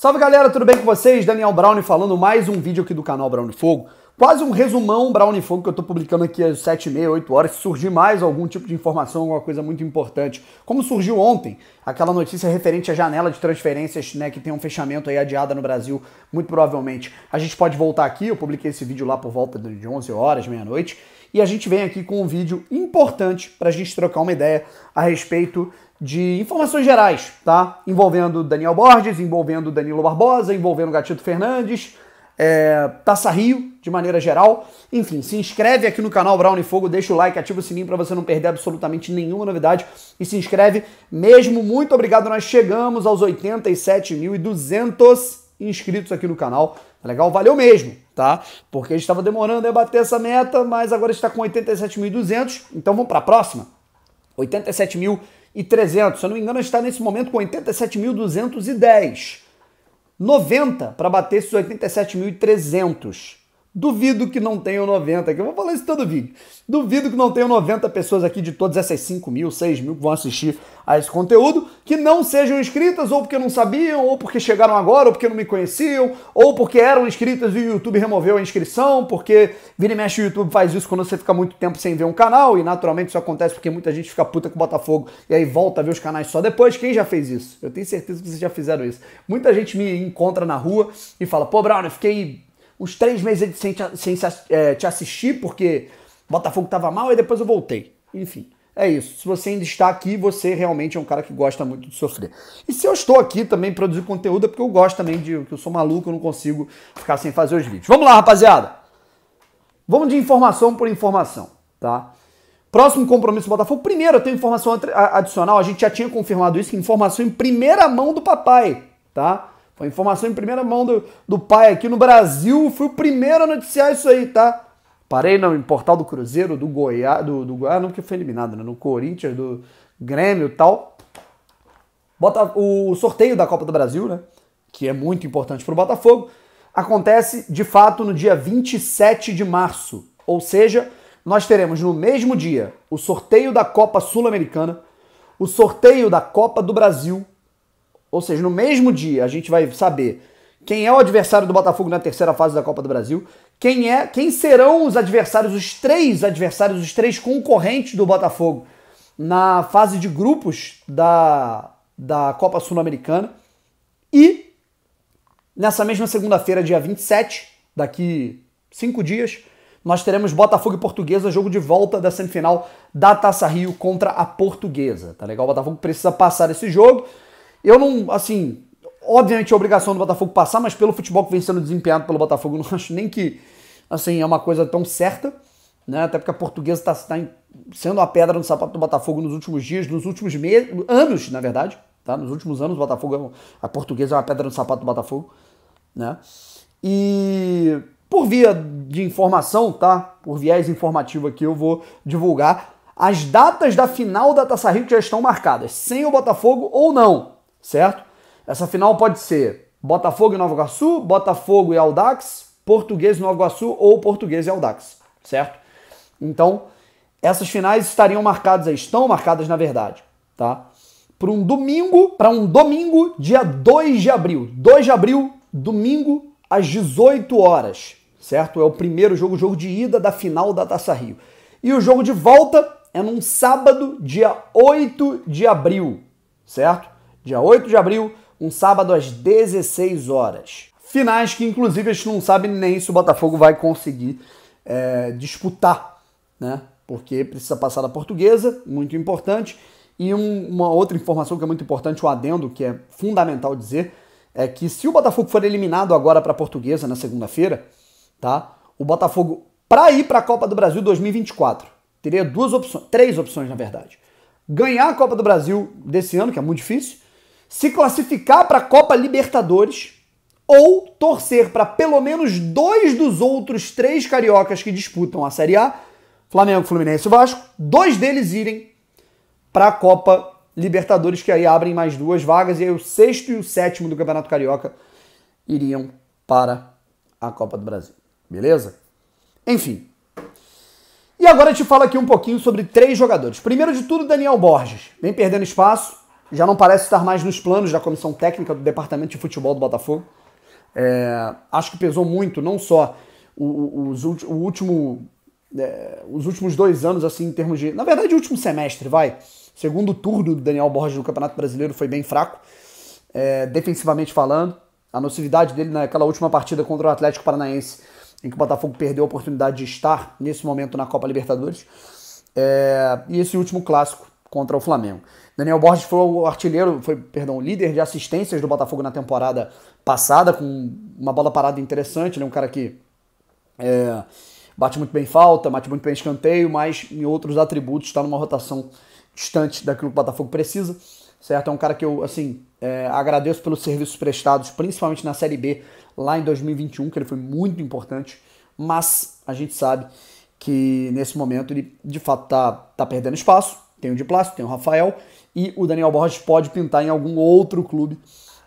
Salve galera, tudo bem com vocês? Daniel Brown falando mais um vídeo aqui do canal Brown Fogo. Quase um resumão Brown Fogo que eu tô publicando aqui às 7 e meia, 8 horas. Se surgir mais algum tipo de informação, alguma coisa muito importante, como surgiu ontem, aquela notícia referente à janela de transferências, né, que tem um fechamento aí adiada no Brasil, muito provavelmente. A gente pode voltar aqui, eu publiquei esse vídeo lá por volta de 11 horas, meia-noite, e a gente vem aqui com um vídeo importante para a gente trocar uma ideia a respeito de informações gerais, tá? Envolvendo Daniel Borges, envolvendo Danilo Barbosa, envolvendo Gatito Fernandes, é, Taça Rio, de maneira geral. Enfim, se inscreve aqui no canal Brown e Fogo, deixa o like, ativa o sininho para você não perder absolutamente nenhuma novidade e se inscreve mesmo. Muito obrigado, nós chegamos aos 87.200 inscritos aqui no canal. Tá legal? Valeu mesmo, tá? Porque a gente estava demorando a bater essa meta, mas agora está com 87.200. Então vamos para a próxima. 87.200 e 300. Se eu não me engano, está nesse momento com 87.210. 90 para bater esses 87.300. Duvido que não tenham 90, que eu vou falar isso todo vídeo. Duvido que não tenham 90 pessoas aqui de todas essas 5 mil, 6 mil que vão assistir a esse conteúdo, que não sejam inscritas, ou porque não sabiam, ou porque chegaram agora, ou porque não me conheciam, ou porque eram inscritas e o YouTube removeu a inscrição, porque vira e mexe o YouTube faz isso quando você fica muito tempo sem ver um canal, e naturalmente isso acontece porque muita gente fica puta com o Botafogo e aí volta a ver os canais só depois. Quem já fez isso? Eu tenho certeza que vocês já fizeram isso. Muita gente me encontra na rua e fala, pô, Brown, eu fiquei uns três meses sem, te, sem é, te assistir, porque Botafogo tava mal e depois eu voltei. Enfim, é isso. Se você ainda está aqui, você realmente é um cara que gosta muito de sofrer. E se eu estou aqui também produzir conteúdo, é porque eu gosto também de. que eu sou maluco, eu não consigo ficar sem fazer os vídeos. Vamos lá, rapaziada! Vamos de informação por informação, tá? Próximo compromisso do Botafogo. Primeiro, eu tenho informação adicional, a gente já tinha confirmado isso, informação em primeira mão do papai, tá? Foi informação em primeira mão do, do pai aqui no Brasil. Fui o primeiro a noticiar isso aí, tá? Parei no portal do Cruzeiro, do Goiás, do, do Goiás, não porque foi eliminado, né? No Corinthians, do Grêmio e tal. Bota, o sorteio da Copa do Brasil, né? Que é muito importante para o Botafogo. Acontece de fato no dia 27 de março. Ou seja, nós teremos no mesmo dia o sorteio da Copa Sul-Americana, o sorteio da Copa do Brasil ou seja, no mesmo dia a gente vai saber quem é o adversário do Botafogo na terceira fase da Copa do Brasil, quem é, quem serão os adversários, os três adversários, os três concorrentes do Botafogo na fase de grupos da, da Copa Sul-Americana. E nessa mesma segunda-feira, dia 27, daqui cinco dias, nós teremos Botafogo e Portuguesa, jogo de volta da semifinal da Taça Rio contra a Portuguesa. Tá legal? O Botafogo precisa passar esse jogo. Eu não, assim, obviamente é obrigação do Botafogo passar, mas pelo futebol que vem sendo desempenhado pelo Botafogo, não acho nem que, assim, é uma coisa tão certa, né? Até porque a portuguesa está tá sendo a pedra no sapato do Botafogo nos últimos dias, nos últimos meses, anos, na verdade, tá? Nos últimos anos, o Botafogo, é a portuguesa é uma pedra no sapato do Botafogo, né? E por via de informação, tá? Por viés informativo aqui, eu vou divulgar as datas da final da Taça Rio que já estão marcadas, sem o Botafogo ou não certo? Essa final pode ser Botafogo e Nova Iguaçu, Botafogo e Aldax, Português e Nova Iguaçu ou Português e Aldax, certo? Então, essas finais estariam marcadas, estão marcadas na verdade, tá? Para um domingo, para um domingo, dia 2 de abril. 2 de abril, domingo, às 18 horas, certo? É o primeiro jogo, jogo de ida da final da Taça Rio. E o jogo de volta é num sábado, dia 8 de abril, certo? Dia 8 de abril, um sábado às 16 horas. Finais que, inclusive, a gente não sabe nem se o Botafogo vai conseguir é, disputar, né? Porque precisa passar da portuguesa, muito importante. E um, uma outra informação que é muito importante, o um adendo, que é fundamental dizer, é que se o Botafogo for eliminado agora para a portuguesa na segunda-feira, tá? O Botafogo, para ir para a Copa do Brasil 2024, teria duas opções, três opções na verdade. Ganhar a Copa do Brasil desse ano, que é muito difícil, se classificar para a Copa Libertadores ou torcer para pelo menos dois dos outros três cariocas que disputam a Série A, Flamengo, Fluminense e Vasco, dois deles irem para a Copa Libertadores, que aí abrem mais duas vagas, e aí o sexto e o sétimo do Campeonato Carioca iriam para a Copa do Brasil. Beleza? Enfim. E agora eu te falo aqui um pouquinho sobre três jogadores. Primeiro de tudo, Daniel Borges. Vem perdendo espaço, já não parece estar mais nos planos da comissão técnica do departamento de futebol do Botafogo. É, acho que pesou muito, não só os, o último, é, os últimos dois anos, assim, em termos de. Na verdade, o último semestre, vai. Segundo turno do Daniel Borges no Campeonato Brasileiro foi bem fraco, é, defensivamente falando. A nocividade dele naquela última partida contra o Atlético Paranaense, em que o Botafogo perdeu a oportunidade de estar nesse momento na Copa Libertadores. É, e esse último clássico contra o Flamengo. Daniel Borges foi o artilheiro, foi, perdão, líder de assistências do Botafogo na temporada passada, com uma bola parada interessante. Ele é um cara que é, bate muito bem falta, bate muito bem escanteio, mas em outros atributos está numa rotação distante daquilo que o Botafogo precisa. Certo? É um cara que eu, assim, é, agradeço pelos serviços prestados, principalmente na Série B, lá em 2021, que ele foi muito importante, mas a gente sabe que nesse momento ele de fato tá, tá perdendo espaço. Tem o de plástico, tem o Rafael e o Daniel Borges pode pintar em algum outro clube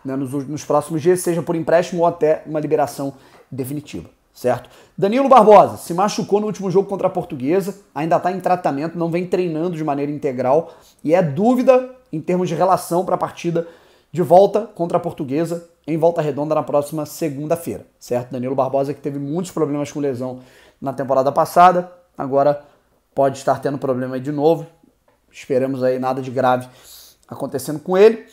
né, nos, nos próximos dias, seja por empréstimo ou até uma liberação definitiva certo? Danilo Barbosa se machucou no último jogo contra a Portuguesa, ainda está em tratamento, não vem treinando de maneira integral e é dúvida em termos de relação para a partida de volta contra a Portuguesa em Volta Redonda na próxima segunda-feira, certo? Danilo Barbosa que teve muitos problemas com lesão na temporada passada, agora pode estar tendo problema de novo. Esperamos aí nada de grave acontecendo com ele.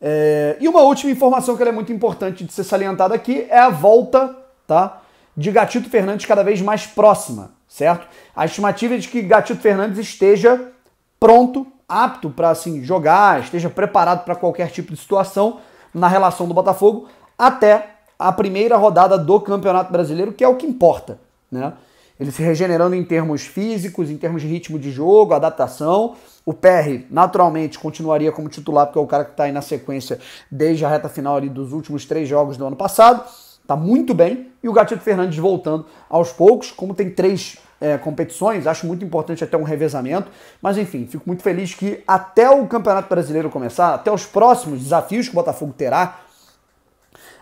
É... E uma última informação que é muito importante de ser salientada aqui é a volta, tá? de Gatito Fernandes cada vez mais próxima, certo? A estimativa é de que Gatito Fernandes esteja pronto, apto para assim jogar, esteja preparado para qualquer tipo de situação na relação do Botafogo até a primeira rodada do Campeonato Brasileiro, que é o que importa, né? Ele se regenerando em termos físicos, em termos de ritmo de jogo, adaptação. O PR, naturalmente, continuaria como titular, porque é o cara que está aí na sequência desde a reta final ali dos últimos três jogos do ano passado tá muito bem. E o Gatito Fernandes voltando aos poucos, como tem três é, competições, acho muito importante até um revezamento. Mas enfim, fico muito feliz que até o Campeonato Brasileiro começar, até os próximos desafios que o Botafogo terá,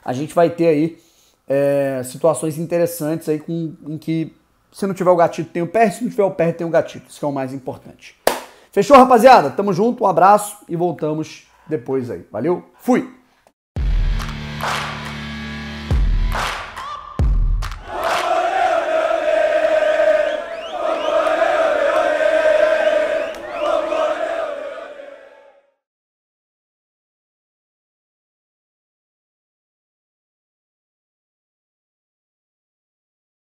a gente vai ter aí é, situações interessantes aí com, em que se não tiver o gatito tem o pé, se não tiver o pé tem o gatito. Isso que é o mais importante. Fechou, rapaziada? Tamo junto, um abraço e voltamos depois aí. Valeu, fui!